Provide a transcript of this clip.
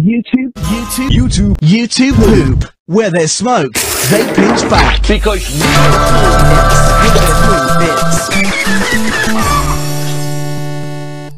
YouTube, YouTube, YouTube, YouTube poop. Where there's smoke, they pinch back. Because you